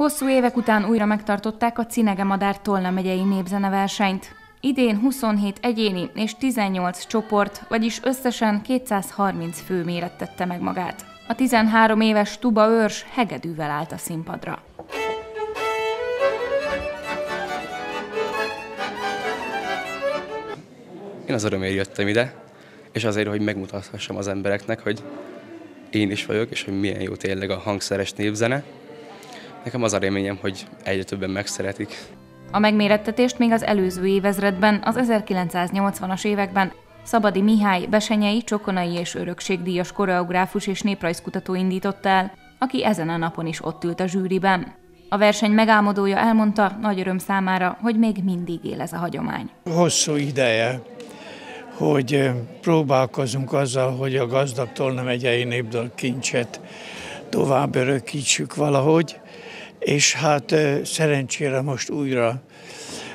Hosszú évek után újra megtartották a Cinege Madár Tolna megyei népzeneversenyt. Idén 27 egyéni és 18 csoport, vagyis összesen 230 fő mérettette meg magát. A 13 éves Tuba őrs hegedűvel állt a színpadra. Én az örömért jöttem ide, és azért, hogy megmutathassam az embereknek, hogy én is vagyok, és hogy milyen jó tényleg a hangszeres népzene. Nekem az a reményem, hogy egyre többen megszeretik. A megmérettetést még az előző évezredben, az 1980-as években Szabadi Mihály, Besenyei, Csokonai és Örökségdíjas koreográfus és néprajzkutató indította el, aki ezen a napon is ott ült a zsűriben. A verseny megálmodója elmondta nagy öröm számára, hogy még mindig él ez a hagyomány. Hosszú ideje, hogy próbálkozunk azzal, hogy a gazdag Tolna megyei népdal kincset tovább örökítsük valahogy, és hát szerencsére most újra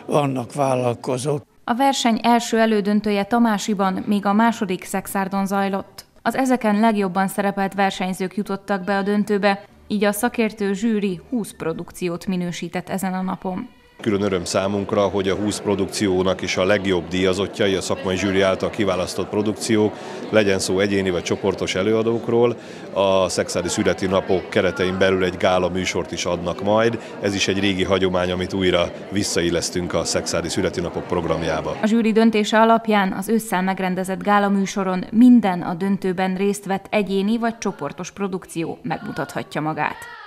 vannak vállalkozók. A verseny első elődöntője Tamásiban, még a második szexárdon zajlott. Az ezeken legjobban szerepelt versenyzők jutottak be a döntőbe, így a szakértő zsűri 20 produkciót minősített ezen a napon. Külön öröm számunkra, hogy a 20 produkciónak is a legjobb díjazottjai, a szakmai zsűri által kiválasztott produkciók, legyen szó egyéni vagy csoportos előadókról, a szexuális születi napok keretein belül egy gála műsort is adnak majd. Ez is egy régi hagyomány, amit újra visszaillesztünk a szexuális születi napok programjába. A zsűri döntése alapján az ősszel megrendezett gála műsoron minden a döntőben részt vett egyéni vagy csoportos produkció megmutathatja magát.